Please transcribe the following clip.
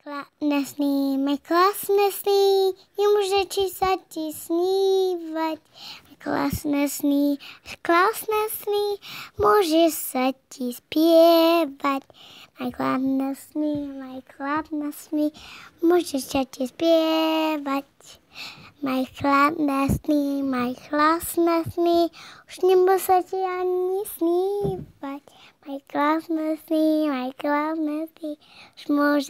Klásny, my klásne sny, nemôže či sa ti snívať. Klásne sny, klásne sny, môže sa ti spievať. Maj klásne sny, maj klásne sny, môže sa ti spievať. Maj klásne sny, maj klásne sny, už nebo sa ti ani snívať. Sny, maj krásne sny, už